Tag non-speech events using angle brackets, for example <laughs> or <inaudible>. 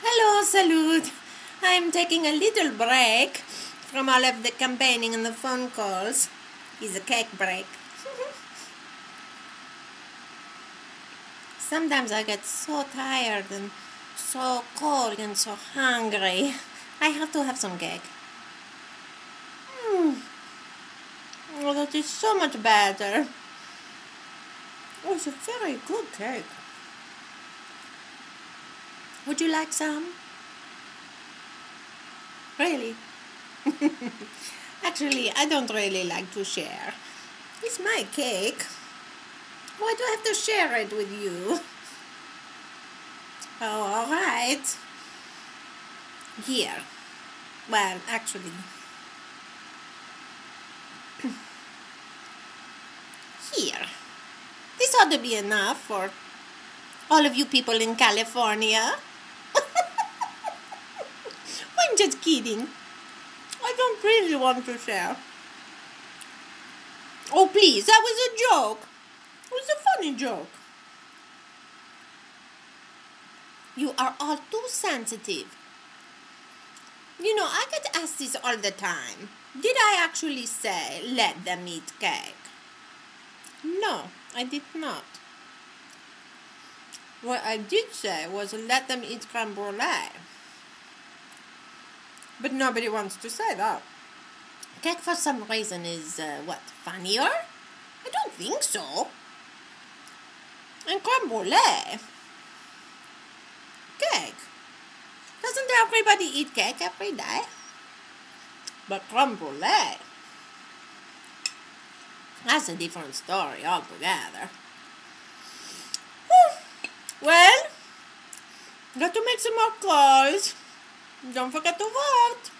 Hello, Salud. I'm taking a little break from all of the campaigning and the phone calls. It's a cake break. Sometimes I get so tired and so cold and so hungry. I have to have some cake. Oh, that is so much better. Oh, it's a very good cake. Would you like some? Really? <laughs> Actually, I don't really like to share. It's my cake. Why do I have to share it with you? <laughs> Oh, all right. Here. Well, actually. <clears throat> Here. This ought to be enough for all of you people in California. I'm just kidding. I don't really want to share. Oh, please, that was a joke. It was a funny joke. You are all too sensitive. You know, I get asked this all the time. Did I actually say let them eat cake? No, I did not. What I did say was let them eat creme brulee. But nobody wants to say that. Cake, for some reason, is uh, what, funnier? I don't think so. And creme brulee. Cake. Doesn't everybody eat cake every day? But creme brulee. That's a different story altogether. Well, got to make some more calls. Don't forget to vote.